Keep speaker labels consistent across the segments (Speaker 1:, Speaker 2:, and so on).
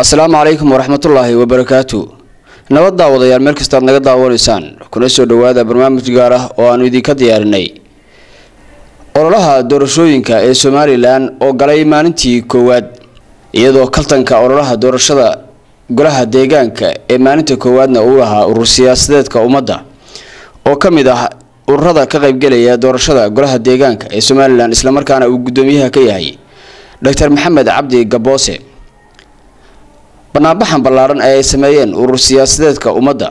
Speaker 1: asalaamu calaykum waraxmatullaahi wabarakaatu nabad daawadayaal meel kastaad naga daawanaysaan kuna soo dhowaada barnaamij gaar ah oo aanu idinka diyaarinay ololaha doorashooyinka ee somalilan oo galay maalintii koowaad iyadoo kaltanka ololaha doorashada golaha deegaanka ee maalinta koowaadna uu lahaa urur siyaasadeedka ummadda oo ka mid ah ururada ka qaybgelaya doorashada golaha deegaanka ee somalilan islamarkaana uu guddoomiyaha ka yahay. Doctor maxamed cabdi gaboose banaanbaxan ballaaran ee ay sameeyeen urur siyaasadeedka ummadda.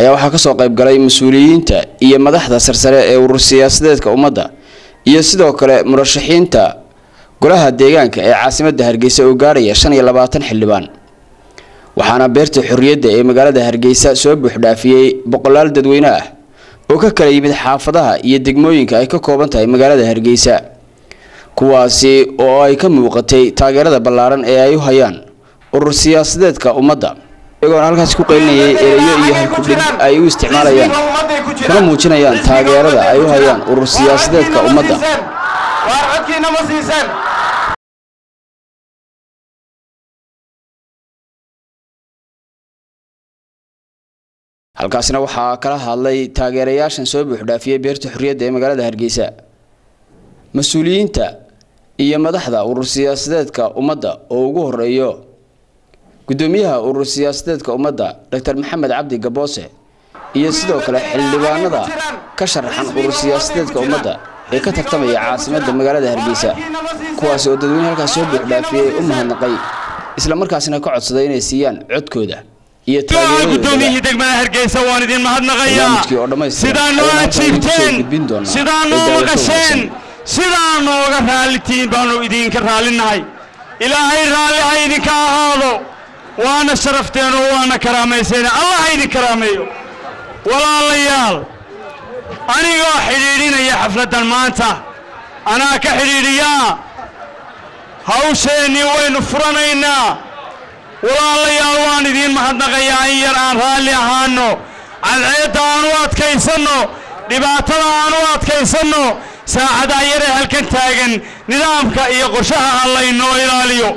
Speaker 1: Ayaa waxaa ka soo qaybgalay mas'uuliyiinta iyo madaxda sarsare ee urur siyaasadeedka ummadda. Iyo sidoo kale murashaxiinta golaha deegaanka ee caasimadda hargeysa oo gaarhaya shan iyo labaatan xildhibaan. Waxaana beerta xorriyadda ee magaalada hargeysa soo buuxdhaafiyey boqolaal dadweyne ah oo ka kala yimid xaafadaha iyo degmooyinka ay ka kooban tahay magaalada hargeysa. Kuwaasi oo ay ka muuqatay taageerada ballaaran ee ay u hayaan urur siyaasadeedka ummadda iyagoona halkaas ku qeylinayay ereyo iyo halkudhig ay u isticmaalayaan kuna muujinayaan taageerada ay u hayaan urur siyaasadeedka ummadda. Halkaasina waxaa kala hadlay taageerayaashan soo buuxdhaafiyey beerta xorriyadda ee magaalada hargeysa. Mas'uuliyiinta iyo madaxda urur siyaasadeedka ummadda oo ugu horeeyo guddoomiyaha urur siyaasadeedka ummadda doctor maxamed cabdi gaboose iyo sidoo kale xildhibaanada ka sharaxan urur siyaasadeedka ummadda ee ka tartamaya caasimadda magaalada hargeysa kuwaasi oo dadweyne halkaas soo buuxdhaafiyey u mahadnaqay islamarkaasina ka codsaday inay siiyaan codkooda iyo
Speaker 2: gudoomiyihii degmada. hargeysa waan idin mahadnaqayaa.
Speaker 1: Barnaamijkii oo dhammaystiran
Speaker 2: sidaa
Speaker 1: ayaan
Speaker 2: noo ajiibteen
Speaker 1: gudbin doonaa
Speaker 2: sidaa
Speaker 1: ee
Speaker 2: noo maqasheen sidaa nooga raallitihiin baanu idinka raallinahay ilaahay raalli ha idinka ahaado waana sharafteen oo waana karaamayseen allah ha idin karaameeyo. Walaalayaal anigoo xidhiidhinaya xafladdan maanta anaa ka xidhiidhiyaa hawsheennii waynu furanaynaa. Walaalayaal waan idiin mahadnaqayaa in yar aan raalli ahaano cadceedda aan u adkaysanno dhibaatada aan u adkaysanno saacadaha yaree halkan taagan nidaamka iyo qorshaha ha laynoo ilaaliyo.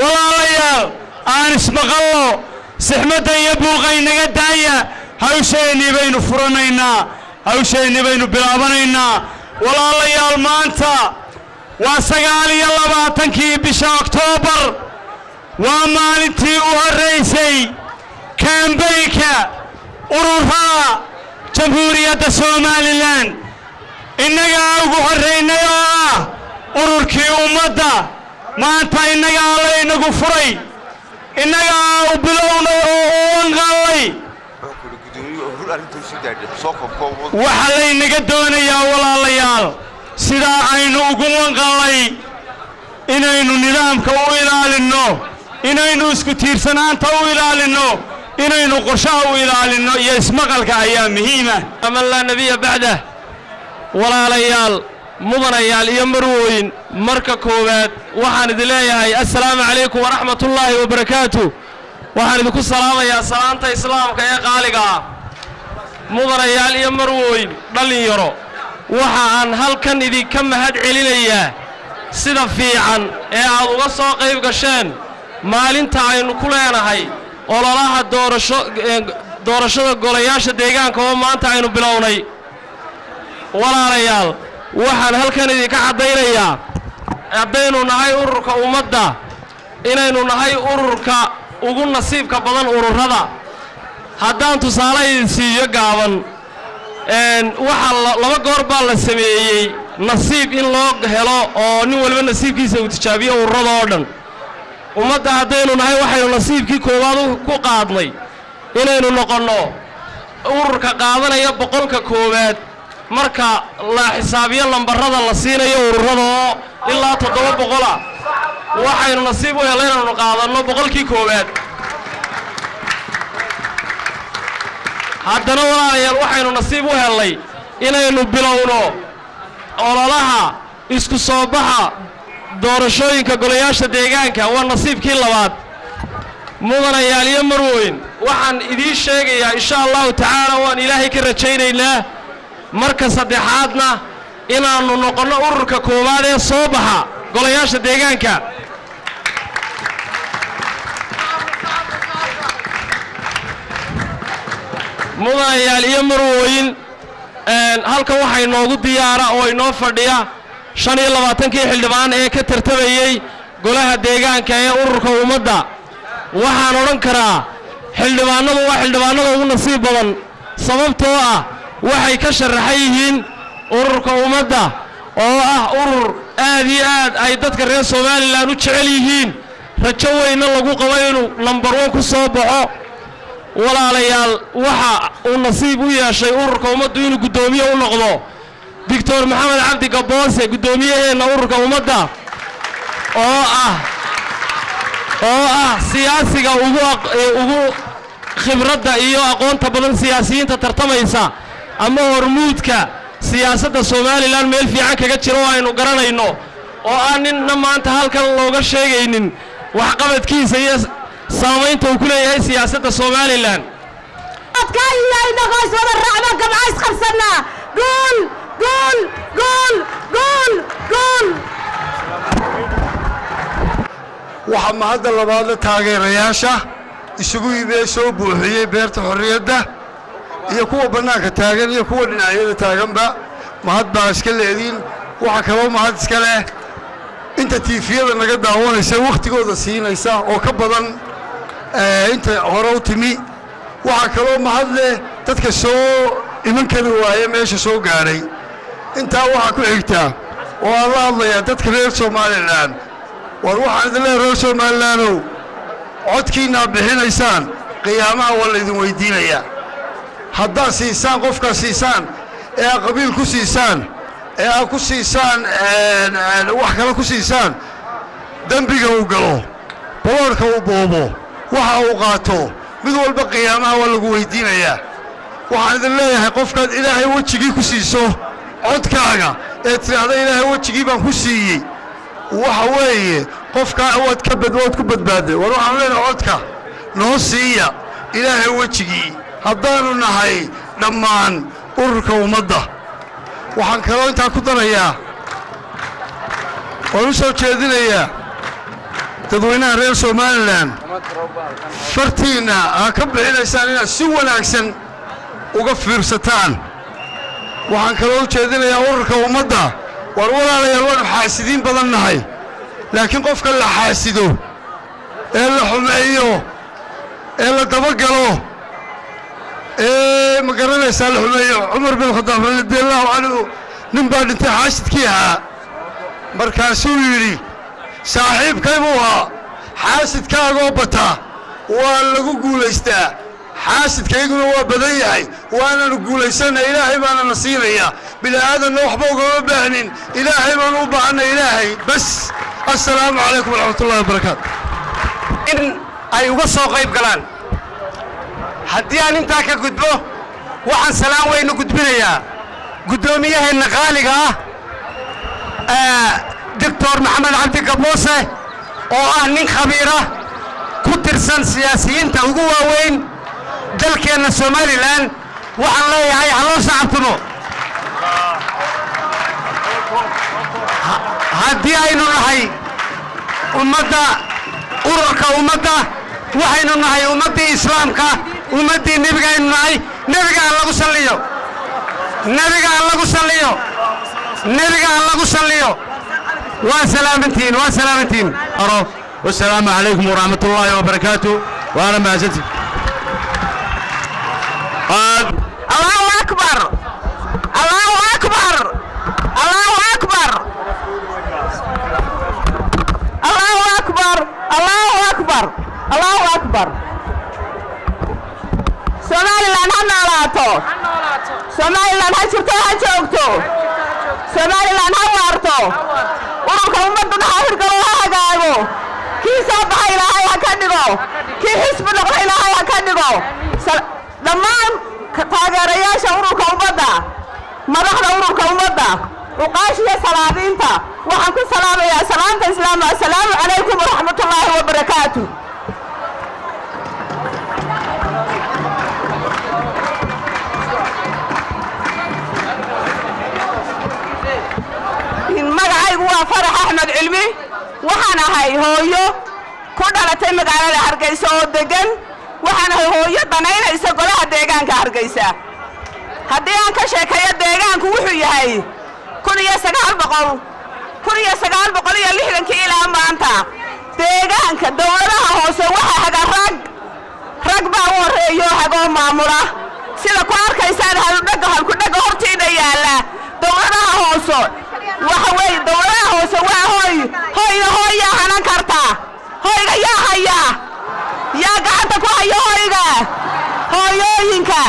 Speaker 2: Walaalayaal aan ismaqallo sixmadda iyo buuqa inaga daaya hawsheennii baynu furanaynaa hawsheennii baynu bilaabanaynaa. Walaalayaal maanta waa sagaal iyo labaatankii bisha oktoobar waa maalintii u horraysay kaambaynka ururada jamhuuriyadda somalilan. Innagaa ugu horraynay oo ah ururkii ummadda maanta innagaa laynagu furay innagaa u bilownay oo u wanqallay waxaa laynaga doonayaa walaalayaal sidaa aynu ugu wanqallay inaynu nidaamka u ilaalinno inaynu isku tiirsanaanta u ilaalinno inaynu qorshaha u ilaalinno iyo ismaqalka ayaa muhiima
Speaker 3: aman laa nebiya bacdah walaalayaal mudanayaal iyo marwooyin marka koowaad waxaan idin leeyahay assalaamu calaykum waraxmatullaahi wabarakaatu waxaan idinku salaamayaa salaanta islaamka ee qaaliga ah. Mudanayaal iyo marwooyin dhallinyaro waxa aan halkan idinka mahad celinayaa sida fiican ee aad uga soo qayb gasheen maalinta aynu ku leenahay ololaha doorasho doorashada golayaasha deegaanka oo maanta aynu bilownay. Walaalayaal waxaan halkan idinka caddaynayaa haddaynu nahay ururka ummadda inaynu nahay ururka ugu nasiibka badan ururada haddaan tusaale idin siiyo gaaban waxaa la- laba goor baa la sameeyey nasiib in loo helo oo nin waliba nasiibkiisa uu tijaabiyo ururada oo dhan. Ummadda haddaynu nahay waxaynu nasiibkii koowaad ku qaadnay inaynu noqonno ururka qaadanaya boqolka koowaad marka la xisaabiyo lambarrada la siinayo ururada oo ilaa toddoba boqola waxaynu nasiib u helay inaynu qaadanno boqolkii koowaad. Haddana walaalayaal waxaynu nasiib u hellay inaynu bilowno ololaha isku soo baxa doorashooyinka golayaasha deegaanka. Waa nasiibkii labaad. Mudanayaal iyo marweyn waxaan idiin sheegayaa insha allahu tacaala waan ilaahay ka rajaynaynaa marka saddexaadna inaannu noqonno ururka koowaad ee soo baxa golayaasha deegaanka. Mudanayaal iyo marwooyin halka waxaa inoogu diyaara oo inoo fadhiya shan iyo labaatankii xildhibaan ee ka tartamayey golaha deegaanka ee ururka ummadda. Waxaan odhan karaa xildhibaanadu waa xildhibaanada ugu nasiib badan sababtoo ah waxay ka sharaxan yihiin ururka ummadda oo ah urur aad iyo aad ay dadka reer somalilan u jecel yihiin. Rajo weynna lagu qabo inuu nambar wan ku soo baxo. Walaalayaal waxa uu nasiib u yeeshay ururka ummaddu inuu guddoomiye u noqdo. Doctor maxamed cabdi gaboose guddoomiyaheenna ururka ummadda oo ah oo ah siyaasiga ugu khibradda iyo aqoonta badan siyaasiyiinta tartamaysa ama hormuudka siyaasadda somalilan meel fiican kaga jira oo aynu garanayno oo aan ninna maanta halkan looga sheegaynin waxqabadkiisa iyo saamaynta uu ku leeyahay siyaasadda somalilan.
Speaker 4: Waxaa mahadda labaadla taageerayaasha isugu yimee soo buuxiyey beerta xorriyadda iyo kuwa bannaanka taagan iyo kuwa dhinacyada taaganba mahad baa iska leediin. Waxaa kaloo mahad iska leh inta tiifiyada naga daawanaysa wakhtigooda siinaysa oo ka badan inta hore u timi. Waxaa kaloo mahad leh dadka soo iman kari waaya meesha soo gaadhay intaa waxaa ku xigtaa oo aan la hadlayaa dadka reer somalilan. War waxaan idin leehay reer somalilaanow codkiinnaad bixinaysaan qiyaamaha waa laydin weyddiinayaa haddaad siisaan qofkaad siisaan ee aad qabiil ku siisaan ee aad ku siisaan wax kale ku siisaan dembiga uu galo boloorhka uu boobo waxa uu qaato mid walba qiyaamaha waa lagu weyddiinayaa waxaan idin leeyahay qofkaad ilaahay wejigii ku siiso codkaaga ee tidhaahda ilaahay wejigii baan ku siiyey. Waxa weeye qofkaa waad ka waad ku badbaadday war waxaan leenahay codka noo siiya ilaahay wejigii haddaannu nahay dhammaan ururka ummadda. Waxaan kaloo intaa ku darayaa waan u soo jeedinayaa dadweynaha reer somalilan. Fartiinna aa ka bixinaysaan inaad si wanaagsan uga fiirsataan. Waxaan kaloo u jeedinayaa ururka ummadda war walaalayaal waanu xaasidiin badan nahay. Laakiin qofka la xaasido ee la xumeeyo ee la dabagalo ma garanaysaa la xumeeyo cumar bin khadaab radiallahu canhu nin baa dhintay xaasidkii ahaa. Markaasuu yidhi saaxiibkay buu ahaa xaasidkaagoo bata waa lagu guulaystaa. Xaasidkayguna waa badan yahay waanaanu guulaysanna ilaahay baana na siinayaa bila'aadanna waxba ugama baahnin ilaahay baanu u baahanna ilaahay. Bas assalaamu calaykum waraxmatullahi wabarakaatu
Speaker 5: in ay uga soo qayb galaan haddii aan intaa ka gudbo waxaan salaan weynu gudbinayaa. Guddoomiyaheenna qaaliga ah doctor maxamed cabdi gaboose oo ah nin khabiira ku tirsan siyaasiyiinta ugu waaweyn dalkeenna somalilan waxaan leeyahay haloo sacabtumo haddii aynu nahay ummadda ururka ummadda waxaynu nahay ummaddii islaamka ummaddii nebiga aynu nahay nebiga ha lagu salliyo nebiga ha lagu salliyo nebiga ha lagu salliyo waa salaamantihiin waa salaamantihiin aro
Speaker 2: wasalaamu calaykum waraxmat ullaahi wabarakaatu waana mahadsantii
Speaker 6: allahu akbar allahu akbar allahu akbar allahu akbar allahu akbar allahu akbar somalilan ha noolaato somalilan ha jirto ha joogto somalilan ha waarto ururka ummadduna ha hirgalo ha hagaago kii soo baxa ilaahay ha ka dhigo kii xisbi noqda ilaahay ha ka dhigo dhammaan taageerayaasha ururka ummadda madaxda ururka ummadda cuqaashiya salaadiinta waxaan ku salaamayaa salaamta islaama assalaamu calaykum waraxmatullaahi wabarakaatu magacaygu waa farax axmed cilmi waxaan ahay hooyo ku dhalatay magaalada hargeysa oo deggan. Waxaan ahay hooyo danaynaysa golaha deegaanka hargeysa. Haddii aan ka sheekeeyo deegaanku wuxuu yahay lixdankii ilaa maanta. Deegaanka dowladaha hoose waxaa haga rag rag baa u horreeyo hagoo maamula. Sida ku arkaysaan haludhagga halkudhagga hortiina yaalla. Dowladaha hoose waxa weeye dowladaha hoose waa hoy. Hoyga hoy yaa hanan karta. Hoyga yaa haya. Yaa gacanta ku haya hoyga. Hooyooyinka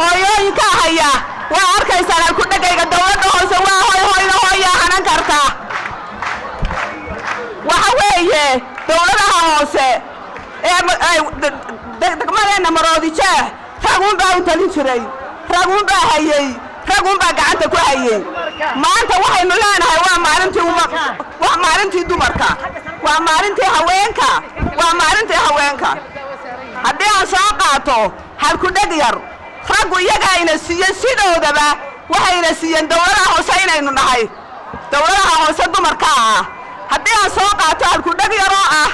Speaker 6: hooyooyinkaa haya. Waa arkaysaan halkudhaggayga dowladda hoose waa hoy hoyga hoy yaa hanan karta. Waxa weeye dowladaha hoose. Ee degmadeenna maroodijeex ragunbaa u talin jiray. Ragunbaa hayey ragunbaa gacanta ku hayey maanta waxaynu leenahay waa maalintii dumarka. Waa maalintii haweenka. Waa maalintii haweenka. Haddii aan soo qaato halkudheg yar. Raggu iyagaayna siiyey sidoodaba waxayna siiyeen dowladaha hoose inaynu nahay. Dowladaha hoose dumarkaa ah. Haddii aan soo qaato halkudheg yaroo ah.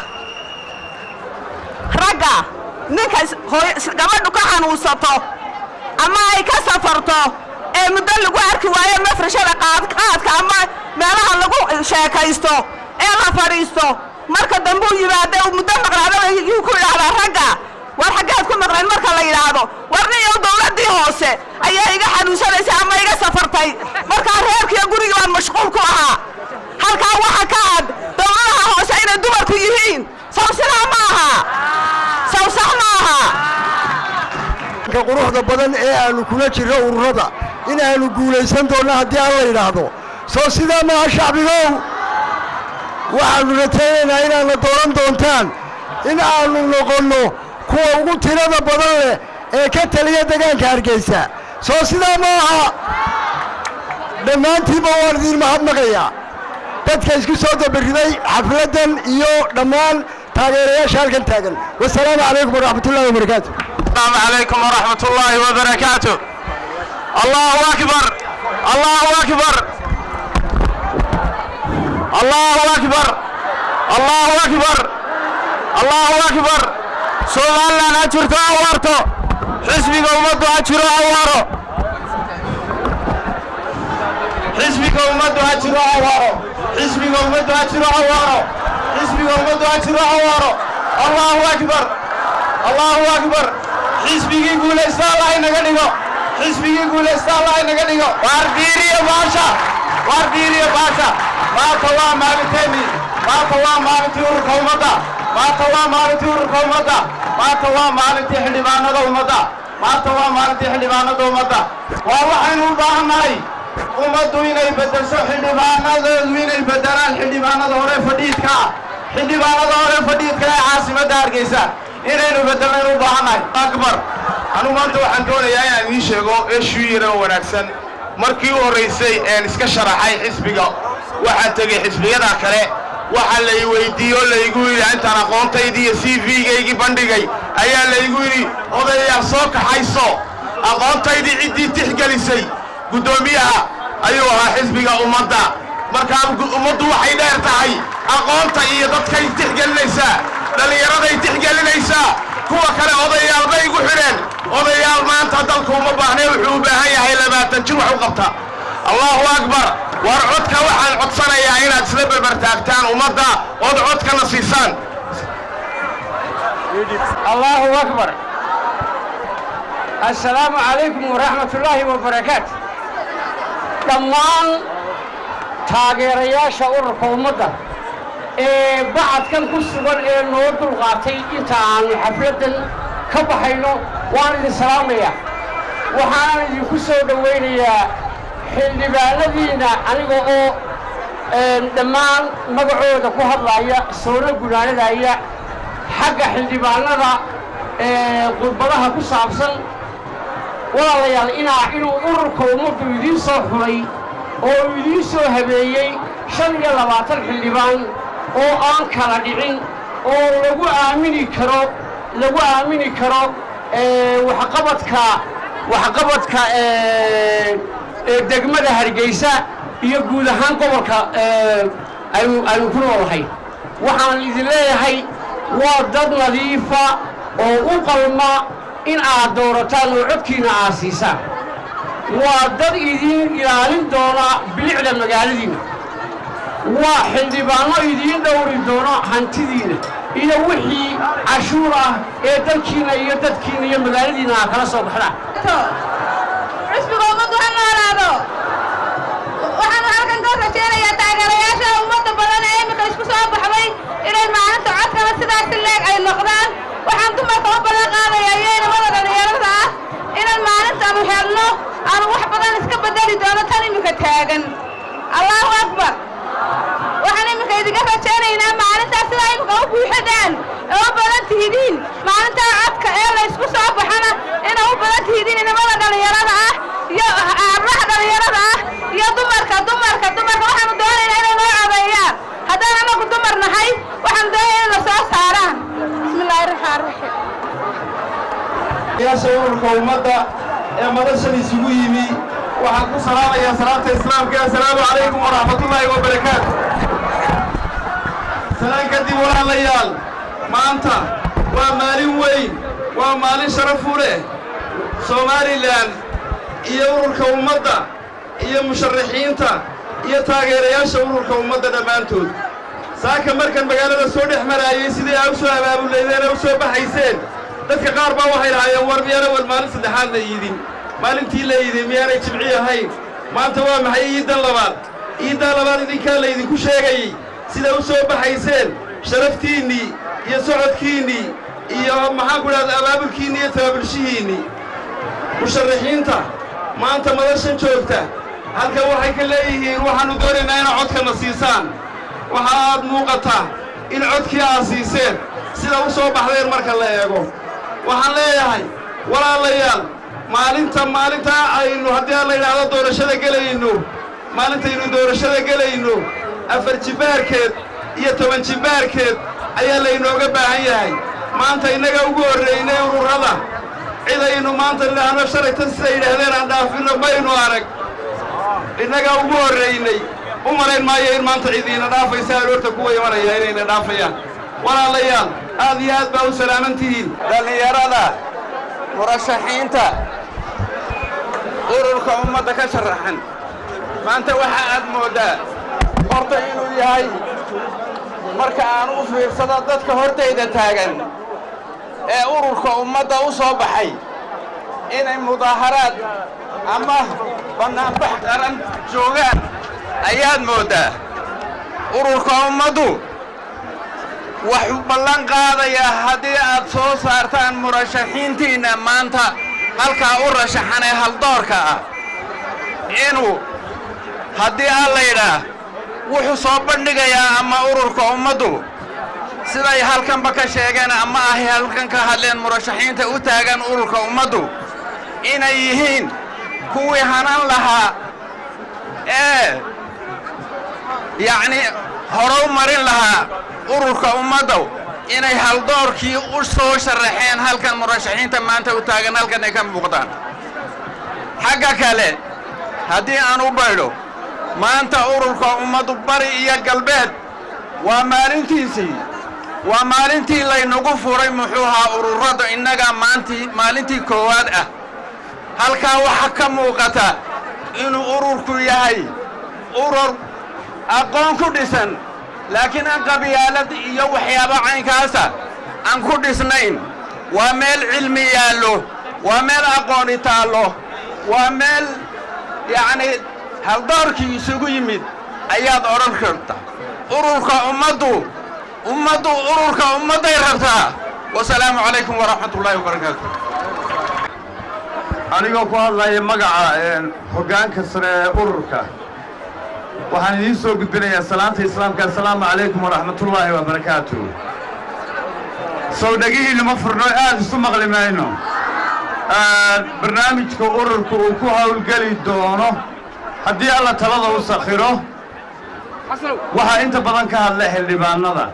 Speaker 6: Ragga ninka gabadhu ka xanuunsato ama ay ka safarto ee muddo lagu arki waayo mafrashada qaadka ama meelaha lagu sheekaysto ee la fadhiisto. Marka dambe u yimaada uu muddo maqnaado yuu ku idhaahdaa ragga war xaggeed ku maqnayn marka la yidhaahdo. War nin yow dowladdii hoose ayaa iga xanuunsanaysa ama iga safartay. Markaa reerkiiyo gurigii baan mashquul ku ahaa. Halkaa waxa ka cad dowladaha hoose inay dumarku yihiin. Saw sidaa ma aha. Saw ma aha.
Speaker 7: Quruxda badan ee aanu kula jirro ururada in aanu guulaysan doonno haddii aan la yidhaahdo soo sidaa maaha shacbigow waxaannu rataynaynaa inaadna dooran doontaan in aannu noqonno kuwa ugu tirada badan leh ee ka taliya degaanka hargeysa soo sidaa ma aha dhammaantiinba waan idiin mahadnaqayaa dadka isku soo dabiriday xafladdan iyo dhammaan taageerayaasha halkan taagan wasalaamu calaykum waraxmatullahi wabarakaatu
Speaker 8: allahu akbar. Allahu akbar. Allahu akbar. Allahu akbar. Allahu akbar. Somalilan ha jirto ha waarto xisbiga ummaddu ha jiro xisbiga ummaddu ha jiro ha waaro allahu akbar. Allahu akbar. Xisbigii guulaystaa allah inaga dhigo xisbigii guulaysta allah inaga dhigo waar diiriya baasha waar diiriya baasha maanta waa maalinteennii maanta waa maalintii ururka ummadda maanta waa maalintii ururka ummadda maanta waa maalintii xildhibaanada ummadda maanta waa maalintii xildhibaanada ummadda waa waxaynu u baahannahay ummaddu inay beddesho xildhibaanadeedu inay beddelaan xildhibaanada hore fadhiidka xildhibaanada hore fadhiidka ee caasimadda hargeysa inaynu beddelnayn u baahannahay akbar anu maanta waxaan doonayaa inaan idiin sheego eeshuu yara oo wanaagsan. Markii u horraysay een iska sharaxay xisbiga. Waxaan tegey xisbiyada kale. Waxa lay weyddiiyo laygu yidhi intaan aqoontaydii iyo c v-gaygii bandhigay. Ayaa laygu yidhi odayaal soo kaxayso. Aqoontaydii ciddii tixgelisay guddoomiyaha ayuu ahaa xisbiga ummadda. Markaa ummaddu waxay dheer tahay. Aqoonta iyo dadkay tixgelinaysaa dhallinyaraday tixgelinaysaa kuwa kale odayaal bay igu xidheen. Odayaal maanta dalka uma baahnee wuxuu u baahan yahay labaatan jir wax u qabta. Allahu akbar. War codka waxaan codsanayaa inaad isla berbertaagtaan ummadda ood codkana siisaan.
Speaker 9: Allahu akbar. Assalaamu calaykum waraxmatullaahi wabarakaatu dhammaan taageerayaasha ururka ummadda bacadkan ku sugan ee noo dulqaatay inta aanu xafladdan ka baxayno waan idin salaamayaa. Waxaan idinku soo dhowaynayaa xildhibaanadiinna aniga oo dhammaan magacooda ku hadlaaya soona gunaanadaya xagga xildhibaanada qurbadaha ku saabsan walaalayaal inaa inuu ururka ummaddu idiin soo xulay oo idiin soo habeeyey shan iyo labaatan xildhibaan oo aan kala dhicin oo lagu aamini karo lagu aamini karo waxqabadka waxqabadka degmada hargeysa iyo guud ahaan gobolka aynu aynu ku noolahay waxaan idin leeyahay waa dad nadiifa oo u qalma in aad doorataan oo codkiinna aad siisaan waa dad idiin ilaalin doona bilicda magaaladiinna waa xildhibaanno idiin dhowri doono hantidiinna iyo wixii cashuur ah ee dalkiinna iyo dadkiinna iyo magaaladiinna aad kala soo baxdaan
Speaker 10: xisbiga ummaddu ha noolaado waxaanu badan ee iminka isku soo baxday inay maalinta codkana sidaasi leeg ay noqdaan. Waxaan dumarka u balan qaadayaa iyo inamada dhallinyarada ah inaan maalintaanu helno aanu wax badan iska bedeli doono tan iminka taagan. Allahu akbar waxaan iminka idinka rajaynaynaa maalintaas sidaa iminka u buuxadaan ee u badan tihidiin. Maalintaa codka ee la isku soo baxana inay u badan tihidiin inamada dhallinyarada ah iyo aabbaha dhallinyarada ah iyo dumarka dumarka dumarka. Waxaanu doonaynaa inay noo codeeyaan haddaan anagu dumar nahay waxaanu doonaynaa inay na soo saaraan. Bismillaahi raxmaan raxiim
Speaker 11: yaasha ururka ummadda ee madashan isugu yimi waxaan ku salaamayaa salaamta islaamka assalaamu calaykum waraxmatullaahi wabarakaatu salaan kadib walaalayaal maanta waa maalin weyn waa maalin sharaf u leh. Somalilan iyo ururka ummadda iyo musharaxiinta iyo taageerayaasha ururka ummadda dhammaantood. Saaka markan magaalada soo dhex maraayey sidii aa u soo abaabuleydeen ee u soo baxayseen? Dadka qaar baa waxay lahaayeen war miyaana wal maalin saddexaad la yidin maalintii la yidin miyaanay jimci ahayn? Maanta waa maxay iiddan labaad? Iiddan labaad idinkaa laydinku sheegayey sida u soo baxayseen sharaftiinnii iyo socodkiinnii iyo maxaan ku dhahda abaabulkiinnii iyo tabaabulshihiinnii musharaxiinta maanta madashan joogta halkan waxay ka leeyihiin waxaannu doonaynaa inaad codkana siisaan. Waxa aad muuqataa in codkii aad siiseen sida u soo baxdeen marka la eego. Waxaan leeyahay walaalayaal maalinta maalintaa aynu haddii aan la yidhaahdo doorashada gelayno maalintaynu doorashada gelayno afar jibbaarkeed iyo toban jibbaarkeed ayaa laynooga baahan yahay. Maanta innaga ugu horraynay ururada cidaynu maanta nidhaahno shalaytan sida yidhaahdeen aan dhaafinno maynu arag. Innaga ugu horraynay u malayn maayo in maanta cidiina dhaafaysa aroorta kuwa imanaya inayna dhaafayaan. Walaalayaal aad iyo aad baa u salaaman tihiin. Dhallinyarada murashaxiinta ururka ummadda ka sharaxan maanta waxa aad mooddaa horta inuu yahay marka aan u fiirsado dadka hortayda taagan ee ururka ummadda u soo baxay inay mudaaharaad ama bannaanbax qaran joogaan ayaad mooddaa ururka ummaddu waxuu ballan qaadayaa haddii aad soo saartaan murashaxiintiinna maanta halkaa u rashaxan ee haldoorka ah. Inuu haddii aan laydhaah wuxuu soo bandhigayaa ama ururka ummaddu. Siday halkanba ka sheegeen ama ahy halkan ka hadleen murashaxiinta u taagan ururka ummaddu. Inay yihiin kuwii hanan lahaa ee yacnii horow marin lahaa ururka ummadda inay haldoorkii u soo sharaxeen halkan murashaxiinta maanta u taagan halkan ay ka muuqdaan. Xagga kale haddii aan u baydho maanta ururka ummaddu bari iyo galbeed waa maalintiisii waa maalintii laynagu furay muxuu ahaa ururada innaga maantii maalintii koowaad ah. Halkaa waxaa ka muuqata inuu ururku yahay urur aqoon ku dhisan laakiin aan qabyaalad iyo waxyaabo caynkaasa aan ku dhisnayn. Waa meel cilmi yaallo waa meel aqooni taallo waa meel yacnii haldoorkii isugu yimid ayaad odhan karta. Ururka ummaddu ummaddu ururka ummadday rabtaa. Wasalaamu calaykum waraxmat ullaahi wabarakaatu
Speaker 12: anigoo ku hadlaya magaca hoggaanka sare ee ururka waxaan idiin soo gudbinayaa salaanta islaamka. Assalaamu calaykum waraxmatullaahi wabarakaatu sow dhegihiinnu ma furno aad isu maqli mayno. Barnaamijka ururka uu ku hawlgeli doono. Haddii alla talada u sakhiro waxaa inta badan ka hadla xildhibaannada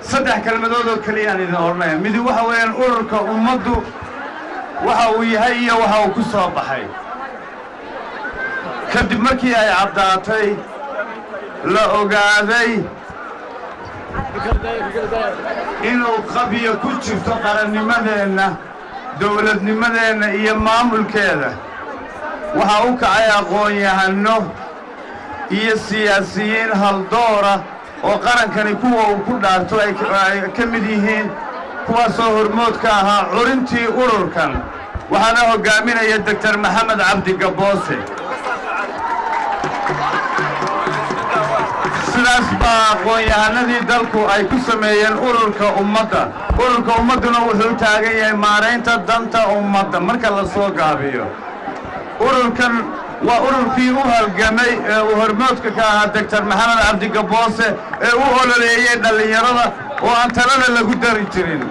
Speaker 12: saddex kelmadood oo keliyaan idin odhanaya midi waxa weeyaan ururka ummaddu waxa uu yahay iyo waxa uu ku soo baxay kadib markii ay caddaatay la ogaaday inuu qabyo ku jirto qarannimadeenna dowladnimadeenna iyo maamulkeeda. Waxaa u kacay aqoon-yahanno iyo siyaasiyiin haldoora oo qarankani kuwa uu ku dhaarto ay ka mid yihiin kuwaasoo hormood ka ahaa curintii ururkan. Waxaana hoggaaminaya doktor maxamed cabdi gabboose sidaas baa aqoon-yahanadii dalku ay ku sameeyeen ururka ummadda. Ururka ummadduna wuxuu taagan yahay maaraynta danta ummadda. Marka la soo gaabiyo ururkan waa ururkii u halgamay ee uu hormoodka ka ahaa doktor maxamed cabdi gabboose ee u ololeeyey dhallinyarada oo aan talada lagu dari jirin.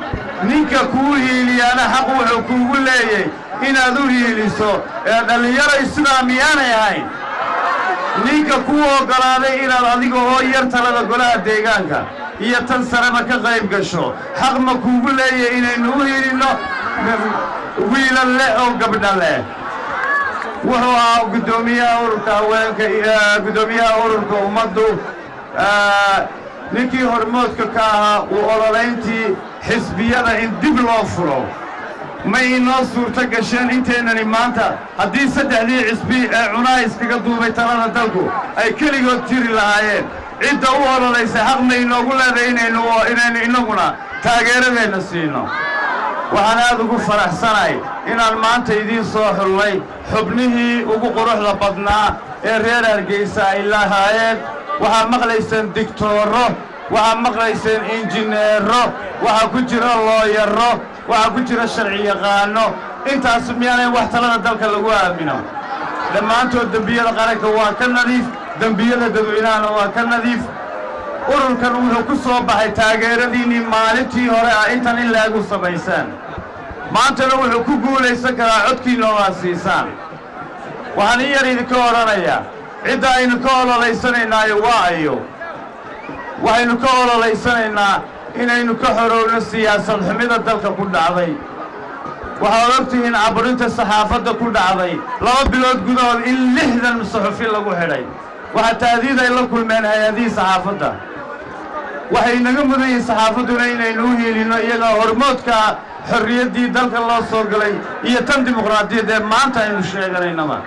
Speaker 12: Ninka kuu hiiliyaana xaq wuxuu kuugu leeyay inaad u hiiliso. Ee dhallinyaray sidaa miyaanay ahayn ninka kuu oggolaaday inaad adiga oo yar talada golaha deegaanka iyo tan sareba ka qayb gasho? Xaq ma kuugu leeyay inaynu u hiilinno wiilan leh oo gabdha leh. Wuxuu ahaa guddoomiyaha ururka haweenka guddoomiyaha ururka ummaddu. Ninkii hormoodka ka ahaa uu ololayntii xisbiyada in dib loo fulo may inoo suurto gasheen inteennani maanta haddii saddexdii xisbi ee cunaha iskaga duubay talada dalku ay keligood jiri lahaayeen. Cidda u ololaysa xaq may inoogu leedahay inaynu inaynu innaguna taageeradeenna siino. Waxaan aad ugu faraxsanahay inaan maanta idiin soo xullay xubnihii ugu quruxda badnaa ee reer hargaysa ay lahaayeen. Waxaa maqlayseen digtooro waxaa maqlayseen injineero waxaa ku jira looyaro waxaa ku jira sharci yaqaano. Intaas miyaanayn wax talada dalka lagu aamino? Dhammaantood dembiyada qaranka waa ka nadiif dembiyada dadweynahana waa ka nadiif. Ururkan wuxuu ku soo baxay taageeradiinnii maalintii hore ah intan in laagu samaysaan. Maantana wuxuu ku guulaysan karaa codkiinna oo aad siisaan. Waxaan in yar idinka odhanayaa cidda aynu ka ololaysanaynaayo waa ayo. Waxaynu ka ololaysanaynaa inaynu ka xorowno siyaasad xumida dalka ku dhacday. Waxaad og tihiin caburinta saxaafadda ku dhacday. Laba bilood gudahood in lixdan saxufi lagu xidhay waxaa taadiid ay la kulmeen hay'adihii saxaafadda. Waxay naga mudan yihiin saxaafadduna inaynu u hiilinno iyagaa hormoodka xorriyaddii dalka loo soo galay iyo tan dimuqraadiyad ee maanta aynu sheeganaynaba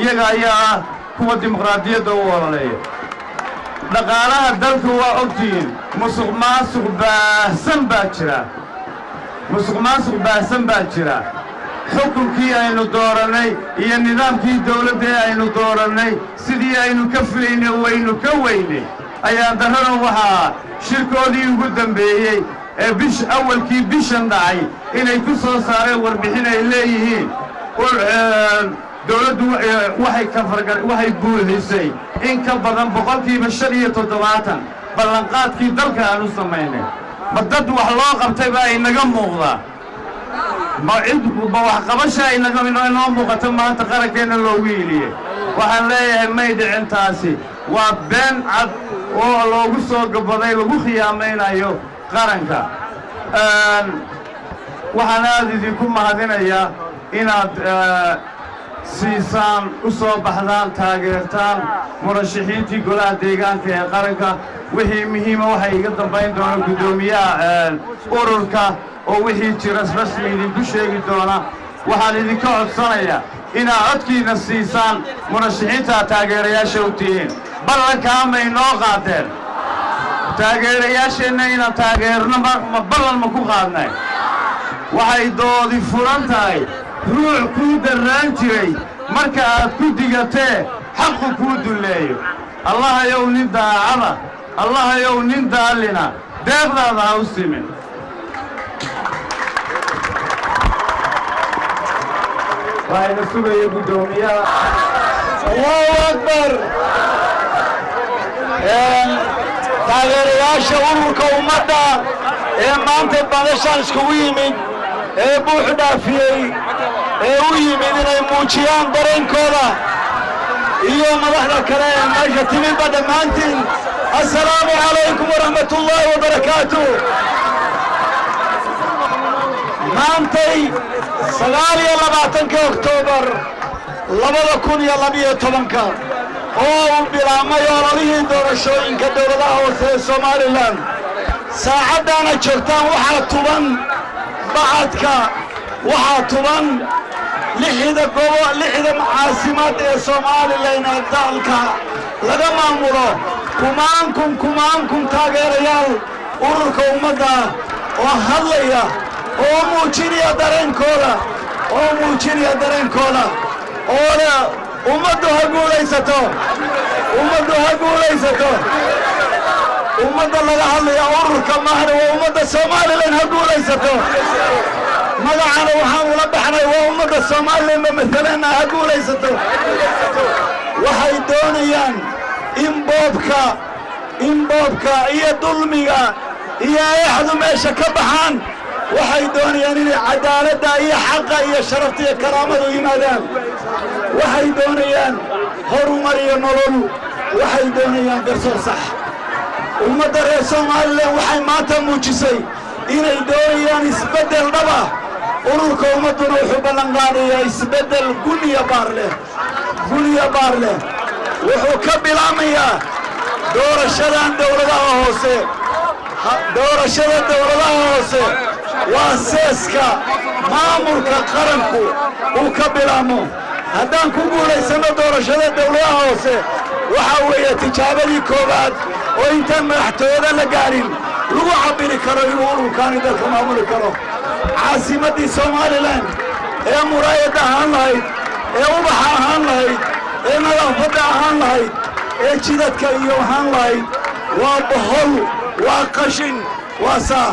Speaker 12: iyaga ayaa ah kuwa dimuqraadiyadda u ololeeya dhaqaalaha dalka waa ogtihiin musuq baahsan baa jira. Musuq maasuq baahsan baa jira. Xukunkii aynu doorannay iyo nidaamkii dawladda ee aynu doorannay sidii aynu ka filaynay waynu ka weynay ayaa darrana waxaa shirkoodii ugu dambeeyey ee bish awalkii bishan dhacay inay ku soo saareen warbixin ay leeyihiin dawladdu waxay kafarga waxay buuxisay in ka badan boqolkiiba shan iyo toddobaatan ballanqaadkii dalka aan u samaynay ma dad wax loo qabtay baa inaga muuqda. Ma cid ma waxqabasha inaga inoo muuqato maanta qarankeenna loogu hiiliyey waxaan leeyahay may dhicin taasi. Waa been cad oo loogu soo gabaday lagu khiyaamaynayo qaranka. Waxaan aad idinku mahadinayaa inaad siisaan u soo baxdaan taageertaan murashaxiintii golaha deegaanka ee qaranka. Wixii muhiima waxay iga dambayn doona guddoomiyaha ururka oo wixii jira rasmi idinku sheegi doona. Waxaan idinka codsanayaa inaad codkiinna siisaan murashaxiintaa taageerayaasha u tihiin. Ballankaa may noo qaateen. Taageerayaasheenna inaan taageerno ballan ma ku qaadnay? Waxay doodi furan tahay ruux kuu darraan jiray. Marka aad ku digatee xaqu kuu dulleeyo. Allahayow nin daacada allahayow nin daallina deeqdaada ha u simin. Waxayna sugaya guddoomiyaha
Speaker 2: allahu akbar! Taageerayaasha ururka ummadda ee maanta badashaan iskugu yimid ee buuxu dhaafiyey ee u yimid inay muujiyaan dareenkooda iyo madaxda kale ee meesha timidba dhammaantiin. Assalaamu calaykum waraxmat ullaahi wabarakaatu maantay sagaal iyo labaatanka oktoobar labada kun iyo labiyo tobanka oo uu bilaabmay ololihii doorashooyinka dowladaha hoose ee somalilan saacaddaana joogtaan waxaa tuban bacadka
Speaker 13: waxaa tuban lixda gobo lixda caasimaad ee somalilan ee dalka laga maamulo. Kumaankun kumaankun taageerayaal ururka ummadda oo hadlaya oo muujinaya dareenkooda oo muujinaya dareenkooda. Oo le ummaddu ha guulaysato ummaddu ha guulaysato. Ummadda laga hadlaya ururka mahna waa ummadda somalilan ha guulaysato magacana waxaan ula baxnay waa ummadda somalilan ba matalena ha guulaysato. Waxay doonayaan in boobka in boobka iyo dulmiga iyo eexdu meesha ka baxaan. Waxay doonayaan inay cadaaladda iyo xaqa iyo sharafta iyo karaamadu yimaadaan. Waxay doonayaan horumar iyo nolol. Waxay doonayaan garsoor sax. Ummadda reer somalilan waxay maanta muujisay inay doonayaan isbeddel dhaba ururka ummadduna wuxuu ballanqaadayaa isbeddel guniya baar leh guniya baar leh wuxuu ka bilaamayaa doorashadan dowladaha hoose. Doorashada dowladaha hoose waa seeska maamulka qaranku uu ka bilaamo haddaan ku guulaysanno doorashada dowladaha hoose waxaa weeye tijaabadii koowaad oo intaan madaxtooyada la gaadhin lagu cabbiri karo inuu ururkaani dalka maamuli karo caasimaddii somalilan ee muraayadda ahaan lahayd ee ubaxa ahaan lahayd ee nadaafadda ahaan lahayd ee jidadka iyo ahaan lahayd waa bohol waa qashin waa saa